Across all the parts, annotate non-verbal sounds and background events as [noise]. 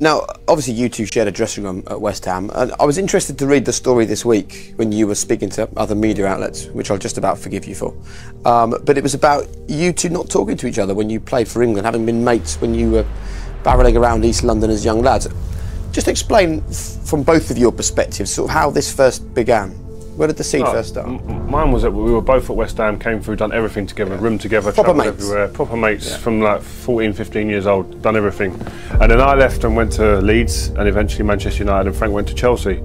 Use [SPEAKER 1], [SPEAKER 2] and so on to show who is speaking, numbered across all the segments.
[SPEAKER 1] Now, obviously, you two shared a dressing room at West Ham, and I was interested to read the story this week when you were speaking to other media outlets, which I'll just about forgive you for. Um, but it was about you two not talking to each other when you played for England, having been mates when you were barreling around East London as young lads. Just explain from both of your perspectives, sort of how this first began. Where did the seed oh, first start?
[SPEAKER 2] mine was that we were both at West Ham, came through, done everything together, yeah. room together, proper mates. everywhere, proper mates yeah. from like 14, 15 years old, done everything. And then I left and went to Leeds and eventually Manchester United, and Frank went to Chelsea.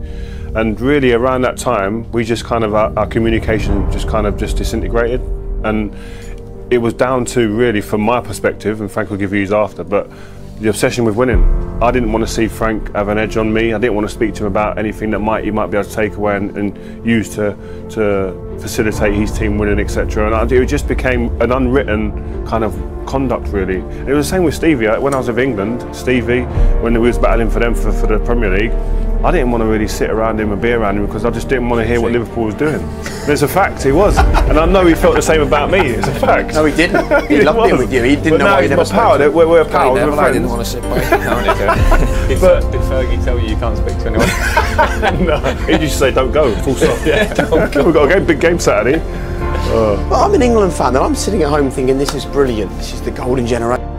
[SPEAKER 2] And really around that time, we just kind of, our, our communication just kind of just disintegrated. And it was down to really, from my perspective, and Frank will give you his after, but the obsession with winning. I didn't want to see Frank have an edge on me. I didn't want to speak to him about anything that might he might be able to take away and, and use to to facilitate his team winning, etc. And it just became an unwritten kind of conduct, really. It was the same with Stevie. When I was with England, Stevie, when we was battling for them for, for the Premier League, I didn't want to really sit around him and be around him because I just didn't want to hear what Liverpool was doing. There's a fact, he was. and I know he felt the same about me, it's a fact.
[SPEAKER 1] No, he didn't. He, [laughs] he loved it with you. He didn't but know
[SPEAKER 2] now
[SPEAKER 1] he's
[SPEAKER 2] never power. We're, we're pals, we're friends.
[SPEAKER 3] I didn't want to sit by [laughs] him. did, but, did Fergie tell you you can't speak to anyone? [laughs]
[SPEAKER 2] no, he used to say don't go, full stop. yeah, don't go. We've got a game, big game Saturday.
[SPEAKER 1] Uh. Well, I'm an England fan and I'm sitting at home thinking this is brilliant. This is the golden generation.